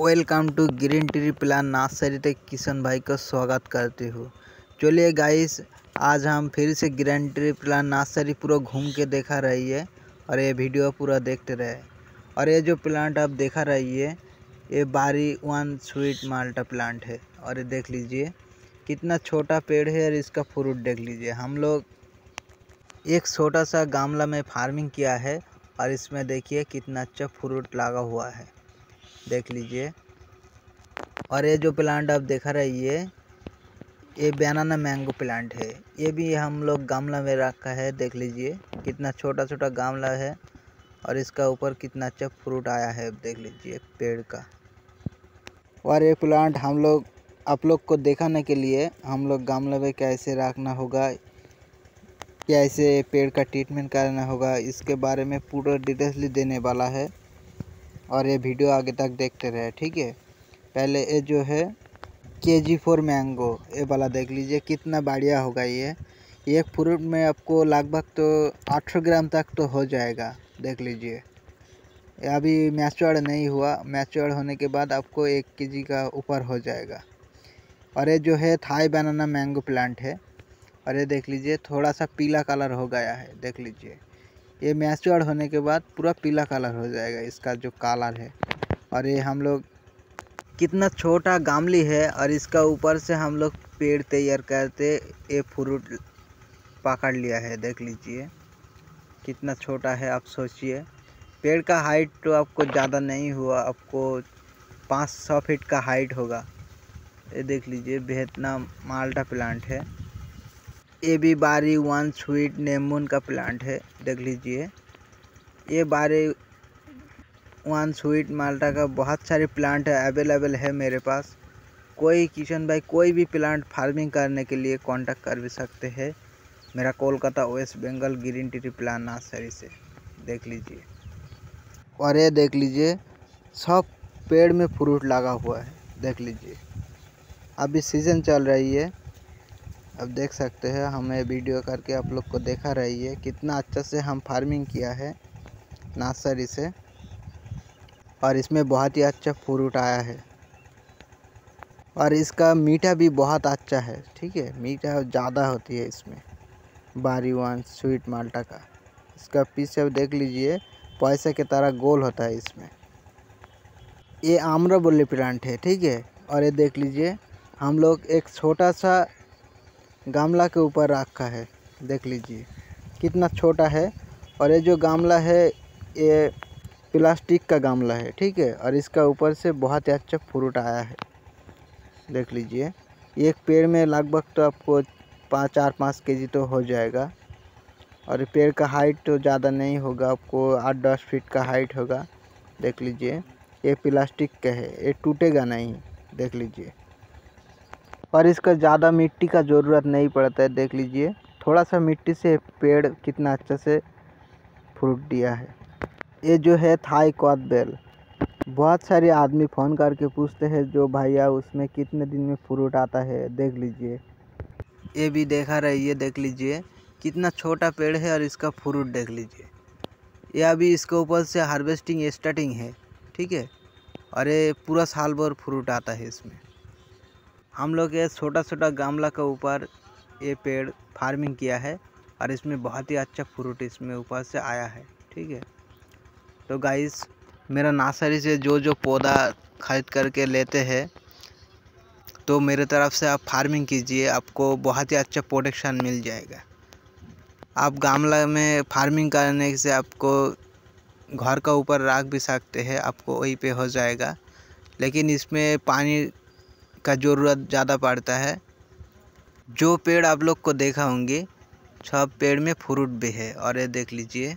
Welcome to green tree plan nursery तक किशन भाई का स्वागत करती हूँ चलिए गाइस आज हम फिर से ग्रीन ट्री प्लान नर्सरी पूरा घूम के देखा रही है और ये वीडियो पूरा देखते रहे और ये जो प्लांट आप देखा रही है ये बारी वन स्वीट माल्टा प्लांट है और ये देख लीजिए कितना छोटा पेड़ है और इसका फ्रूट देख लीजिए हम लोग एक छोटा सा गामला में फ़ार्मिंग किया है और इसमें देखिए कितना अच्छा फ्रूट लगा हुआ है देख लीजिए। और ये जो प्लांट आप देखा रही है, ये बनाना मैंगो प्लांट है। ये भी हम लोग गमला में रखा है, देख लीजिए। कितना छोटा छोटा गमला है और इसका ऊपर कितना अच्छा फ्रूट आया है देख लीजिए, पेड़ का। और ये प्लांट हम लोग, आप लोग को दिखाने के लिए हम लोग गमले में कैसे रखना होगा, कैसे पेड़ का ट्रीटमेंट करना होगा, इसके बारे में पूरा डिटेल्सली देने वाला है। और ये वीडियो आगे तक देखते रहे, ठीक है? पहले ये जो है के जी फोर मैंगो, ये वाला देख लीजिए, कितना बढ़िया होगा ये। एक फ्रूट में आपको लगभग तो 800 ग्राम तक तो हो जाएगा, देख लीजिए। अभी मैच्योर नहीं हुआ, मैच्योर होने के बाद आपको एक के का ऊपर हो जाएगा। और ये जो है, थाई बनाना मैंगो प्लांट है। और ये देख लीजिए, थोड़ा सा पीला कलर हो गया है, देख लीजिए। ये मैच्योर होने के बाद पूरा पीला कलर हो जाएगा, इसका जो कलर है। और ये हम लोग कितना छोटा गामली है और इसका ऊपर से हम लोग पेड़ तैयार करते, ये फ्रूट पकड़ लिया है, देख लीजिए। कितना छोटा है, आप सोचिए। पेड़ का हाइट तो आपको ज़्यादा नहीं हुआ, आपको पाँच सौ फीट का हाइट होगा। ये देख लीजिए वियतनाम माल्टा प्लांट है। ये भी बारी वन स्वीट नेमून का प्लांट है, देख लीजिए। ये बारी वन स्वीट माल्टा का बहुत सारे प्लांट अवेलेबल है मेरे पास। कोई किशन भाई कोई भी प्लांट फ़ार्मिंग करने के लिए कांटेक्ट कर भी सकते हैं। मेरा Kolkata, West Bengal, green tree plan nursery से, देख लीजिए। और ये देख लीजिए, सब पेड़ में फ्रूट लगा हुआ है, देख लीजिए। अभी सीज़न चल रही है अब देख सकते हैं, हमें वीडियो करके आप लोग को देखा रही है कितना अच्छा से हम फ़ार्मिंग किया है नर्सरी से। और इसमें बहुत ही अच्छा फ्रूट आया है। और इसका मीठा भी बहुत अच्छा है, ठीक है? मीठा ज़्यादा होती है इसमें बारी वन स्वीट माल्टा का। इसका पीछे देख लीजिए, पैसे की तरह गोल होता है इसमें। ये आम्र बोले प्लांट है, ठीक है? और ये देख लीजिए, हम लोग एक छोटा सा गामला के ऊपर रखा है। देख लीजिए। कितना छोटा है और ये जो गमला है, ये प्लास्टिक का गमला है, ठीक है? और इसका ऊपर से बहुत ही अच्छा फ्रूट आया है। देख लीजिए। एक पेड़ में लगभग तो आपको पाँच, चार, पाँच के तो हो जाएगा। और पेड़ का हाइट तो ज़्यादा नहीं होगा, आपको आठ, दस फीट का हाइट होगा। देख लीजिए। ये प्लास्टिक का है। ये टूटेगा नहीं। देख लीजिए। और इसका ज़्यादा मिट्टी का ज़रूरत नहीं पड़ता है, देख लीजिए। थोड़ा सा मिट्टी से पेड़ कितना अच्छा से फ्रूट दिया है। ये जो है थाई कौद बेल। बहुत सारे आदमी फ़ोन करके पूछते हैं, जो भैया उसमें कितने दिन में फ्रूट आता है? देख लीजिए। ये भी देखा रही है देख लीजिए। कितना छोटा पेड़ है और इसका फ्रूट देख लीजिए। ये अभी इसके ऊपर से हार्वेस्टिंग स्टार्टिंग है, ठीक है? और ये पूरा साल भर फ्रूट आता है इसमें। हम लोग ये छोटा छोटा गमला के ऊपर ये पेड़ फ़ार्मिंग किया है और इसमें बहुत ही अच्छा फ्रूट इसमें ऊपर से आया है, ठीक है? तो गाइस मेरा नर्सरी से जो जो पौधा खरीद करके लेते हैं तो मेरे तरफ़ से आप फ़ार्मिंग कीजिए, आपको बहुत ही अच्छा प्रोटेक्शन मिल जाएगा। आप गमला में फ़ार्मिंग करने से आपको घर का ऊपर राख भी सकते हैं, आपको वहीं पे हो जाएगा। लेकिन इसमें पानी का ज़रूरत ज़्यादा पड़ता है। जो पेड़ आप लोग को देखा होंगे, सब पेड़ में फ्रूट भी है। और ये देख लीजिए,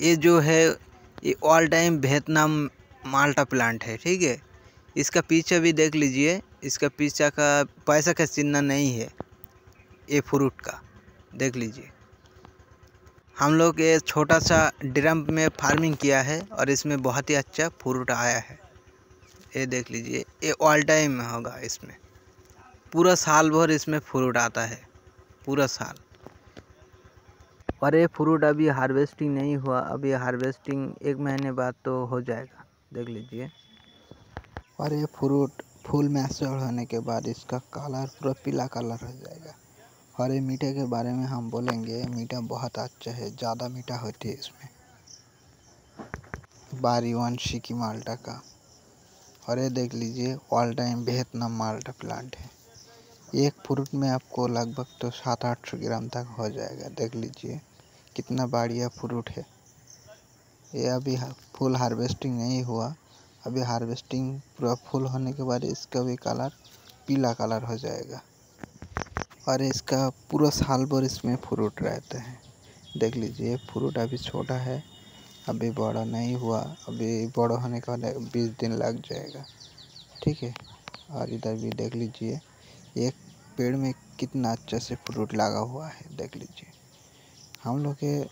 ये जो है, ये all time Vietnam Malta plant है, ठीक है? इसका पीछे भी देख लीजिए, इसका पीछे का पैसा का चिन्ह नहीं है, ये फ्रूट का। देख लीजिए। हम लोग ये छोटा सा ड्रम में फ़ार्मिंग किया है और इसमें बहुत ही अच्छा फ्रूट आया है। ये देख लीजिए, ये ऑल टाइम होगा इसमें। पूरा साल भर इसमें फ्रूट आता है। पूरा साल। और ये फ्रूट अभी हार्वेस्टिंग नहीं हुआ। अभी हार्वेस्टिंग एक महीने बाद तो हो जाएगा। देख लीजिए। और ये फ्रूट फुल मैच्योर होने के बाद इसका कलर पूरा पीला कलर हो जाएगा। और ये मीठे के बारे में हम बोलेंगे, मीठा बहुत अच्छा है, ज़्यादा मीठा होती है इसमें। बारी वन, शिकी माल्टा का। और ये देख लीजिए all time Vietnam Malta plant है। एक फ्रूट में आपको लगभग तो सात आठ सौ ग्राम तक हो जाएगा। देख लीजिए, कितना बढ़िया फ्रूट है। ये अभी फुल हार्वेस्टिंग नहीं हुआ। अभी हार्वेस्टिंग पूरा फुल होने के बाद इसका भी कलर पीला कलर हो जाएगा। और इसका पूरा साल भर इसमें फ्रूट रहते हैं। देख लीजिए फ्रूट अभी छोटा है। अभी बड़ा नहीं हुआ, अभी बड़ा होने का बीस दिन लग जाएगा। ठीक है, और इधर भी देख लीजिए, एक पेड़ में कितना अच्छा से फ्रूट लगा हुआ है, देख लीजिए। हम लोग के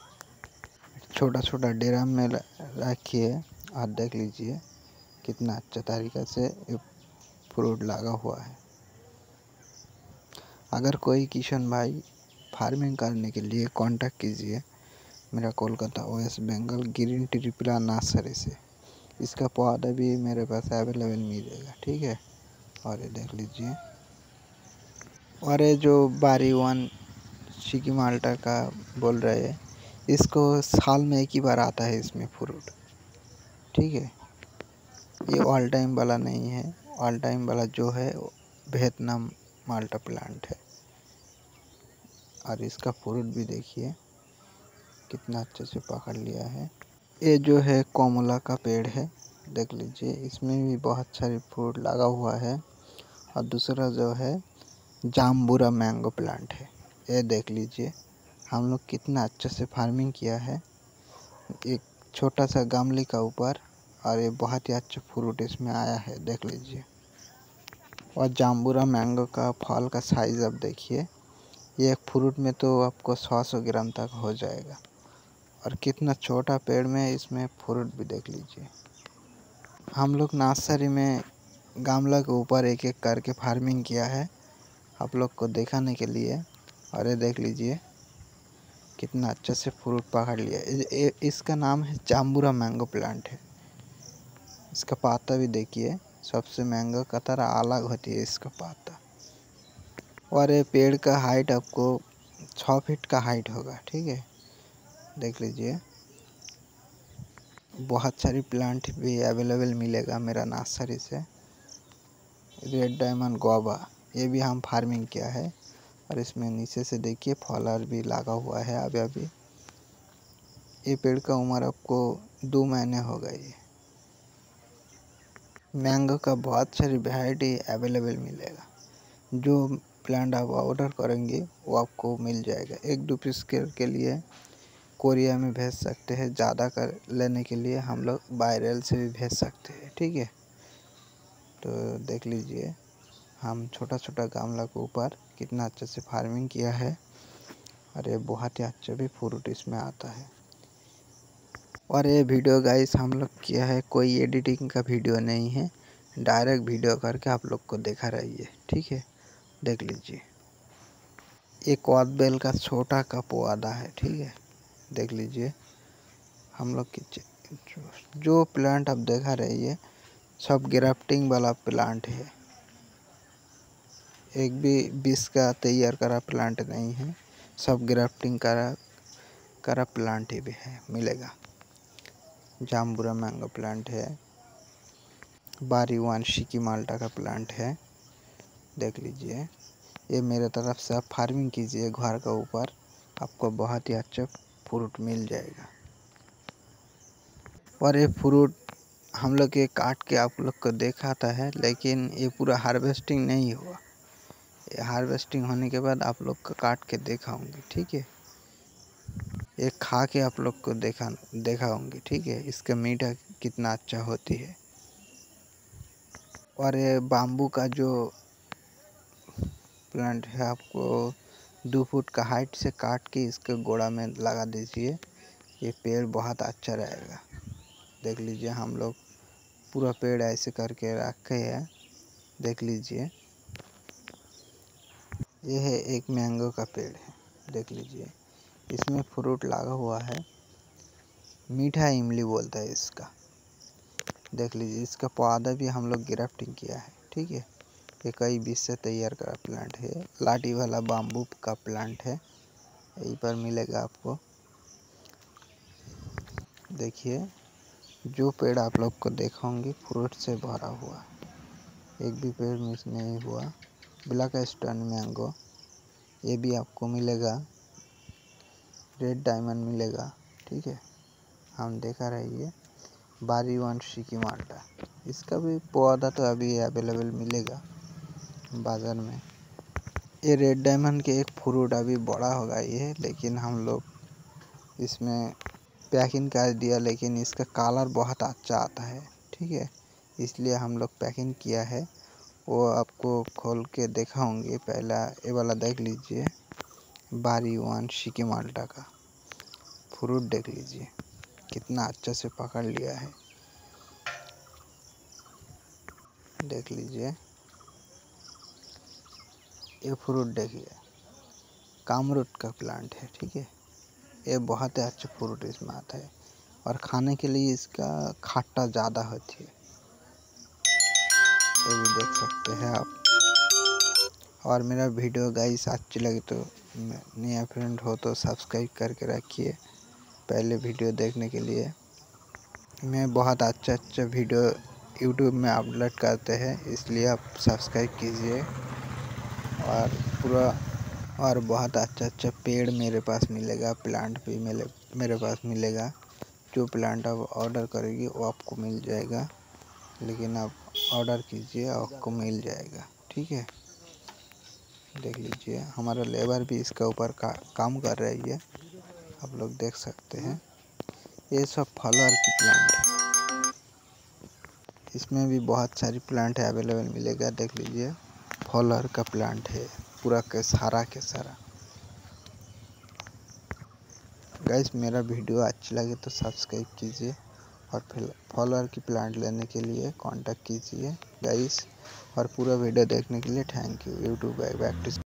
छोटा छोटा डेरा में रखिए और देख लीजिए, कितना अच्छा तरीका से ये फ्रूट लगा हुआ है। अगर कोई किशन भाई फ़ार्मिंग करने के लिए कांटेक्ट कीजिए मेरा Kolkata, West Bengal, green tree plan nursery से। इसका पौधा भी मेरे पास अवेलेबल मिलेगा ठीक है? और ये देख लीजिए। और ये जो बारी वन चिकी माल्टा का बोल रहे हैं, इसको साल में एक ही बार आता है इसमें फ्रूट, ठीक है? ये ऑल टाइम वाला नहीं है। ऑल टाइम वाला जो है, वियतनाम माल्टा प्लांट है। और इसका फ्रूट भी देखिए। कितना अच्छे से पकड़ लिया है। ये जो है कोमला का पेड़ है, देख लीजिए, इसमें भी बहुत सारे फ्रूट लगा हुआ है। और दूसरा जो है जाम्बूरा मैंगो प्लांट है। ये देख लीजिए, हम लोग कितना अच्छे से फ़ार्मिंग किया है। एक छोटा सा गमले का ऊपर, और ये बहुत ही अच्छा फ्रूट इसमें आया है, देख लीजिए। और जाम्बूरा मैंगो का फल का साइज़ अब देखिए, ये एक फ्रूट में तो आपको सौ सौ ग्राम तक हो जाएगा। और कितना छोटा पेड़ में इसमें फ्रूट भी देख लीजिए। हम लोग नर्सरी में गमला के ऊपर एक एक करके फ़ार्मिंग किया है। आप लोग को दिखाने के लिए। और ये देख लीजिए, कितना अच्छे से फ्रूट पकड़ लिया। इसका नाम है जाम्बूरा मैंगो प्लांट है। इसका पाता भी देखिए, सबसे मैंगो का तरह अलग होती है इसका पाता। और ये पेड़ का हाइट आपको छः फीट का हाइट होगा, ठीक है? देख लीजिए। बहुत सारी प्लांट भी अवेलेबल मिलेगा मेरा नर्सरी से। रेड डायमंड गोवा ये भी हम फ़ार्मिंग किया है। और इसमें नीचे से देखिए फॉलर भी लगा हुआ है अभी अभी। ये पेड़ का उम्र आपको दो महीने हो गई मैंगो का बहुत सारी वैरायटी अवेलेबल मिलेगा। जो प्लांट आप ऑर्डर करेंगे, वो आपको मिल जाएगा। एक दो पीस के लिए कोरिया में भेज सकते हैं, ज़्यादा कर लेने के लिए हम लोग बाय रेल से भी भेज सकते हैं, ठीक है? तो देख लीजिए, हम छोटा छोटा गमला के ऊपर कितना अच्छे से फ़ार्मिंग किया है और ये बहुत ही अच्छा भी फ्रूट इसमें आता है। और ये वीडियो गाइस हम लोग किया है, कोई एडिटिंग का वीडियो नहीं है, डायरेक्ट वीडियो करके आप लोग को देखा रहिए, ठीक है? देख लीजिए। एक बेल का छोटा का पौधा है, ठीक है? देख लीजिए। हम लोग की जो प्लांट आप देखा रहे है सब ग्राफ्टिंग वाला प्लांट है। एक भी बीस का तैयार करा प्लांट नहीं है। सब ग्राफ्टिंग करा करा प्लांट ही भी है, मिलेगा। जाम्बुरा मैंगो प्लांट है। बारी वानशी माल्टा का प्लांट है। देख लीजिए। ये मेरे तरफ़ से आप फ़ार्मिंग कीजिए, घर का ऊपर। आपको बहुत ही अच्छा फ्रूट मिल जाएगा। और ये फ्रूट हम लोग ये काट के आप लोग को देखाता है, लेकिन ये पूरा हार्वेस्टिंग नहीं हुआ। ये हार्वेस्टिंग होने के बाद आप लोग को काट के देखाऊँगी, ठीक है? ये खा के आप लोग को देखा, देखाऊँगी, ठीक है? इसका मीठा कितना अच्छा होती है। और ये बाम्बू का जो प्लांट है आपको दो फुट का हाइट से काट के इसके गोड़ा में लगा दीजिए। ये पेड़ बहुत अच्छा रहेगा। देख लीजिए हम लोग पूरा पेड़ ऐसे करके रखे हैं। देख लीजिए। ये है एक मैंगो का पेड़ है। देख लीजिए। इसमें फ्रूट लगा हुआ है। मीठा इमली बोलता है इसका। देख लीजिए, इसका पौधा भी हम लोग ग्राफ्टिंग किया है। ठीक है? ये कई बीस से तैयार करा प्लांट है। लाठी वाला बाम्बू का प्लांट है। यहीं पर मिलेगा आपको। देखिए, जो पेड़ आप लोग को देखा होंगे फ्रूट से भरा हुआ एक भी पेड़ मिस नहीं हुआ। ब्लैक स्टोन मैंगो ये भी आपको मिलेगा। रेड डायमंड मिलेगा, ठीक है? हम देखा रहिए। बारी वन की माल्टा इसका भी पौधा तो अभी अवेलेबल मिलेगा। बाज़ार में। ये रेड डायमंड के एक फ्रूट अभी बड़ा होगा ये, लेकिन हम लोग इसमें पैकिंग कर दिया, लेकिन इसका कलर बहुत अच्छा आता है, ठीक है? इसलिए हम लोग पैकिंग किया है। वो आपको खोल के दिखाऊँगे पहला, ये वाला देख लीजिए। बारी वन शिकी माल्टा का फ्रूट देख लीजिए। कितना अच्छा से पकड़ लिया है। देख लीजिए। ये फ्रूट देखिए। कामरूट का प्लांट है, ठीक है? ये बहुत ही अच्छा फ्रूट इसमें आता है। और खाने के लिए इसका खट्टा ज़्यादा होती है। ये भी देख सकते हैं आप। और मेरा वीडियो गाइस अच्छी लगे तो नया फ्रेंड हो तो सब्सक्राइब करके रखिए पहले वीडियो देखने के लिए। मैं बहुत अच्छा अच्छा वीडियो यूट्यूब में अपलोड करते हैं, इसलिए आप सब्सक्राइब कीजिए। और पूरा और बहुत अच्छा अच्छा पेड़ मेरे पास मिलेगा प्लांट भी मेरे मेरे पास मिलेगा। जो प्लांट आप ऑर्डर करेंगे वो आपको मिल जाएगा। लेकिन आप ऑर्डर कीजिए आपको मिल जाएगा। ठीक है? देख लीजिए हमारा लेबर भी इसके ऊपर का, काम कर रही है। आप लोग देख सकते हैं। ये सब फलर की प्लांट है। इसमें भी बहुत सारी प्लांट है अवेलेबल मिलेगा देख लीजिए। फॉलोअर का प्लांट है, पूरा के सारा के सारा। गाइस मेरा वीडियो अच्छी लगे तो सब्सक्राइब कीजिए और फिर फॉलोअर की प्लांट लेने के लिए कांटेक्ट कीजिए। गाइस और पूरा वीडियो देखने के लिए थैंक यू यूट्यूब बैक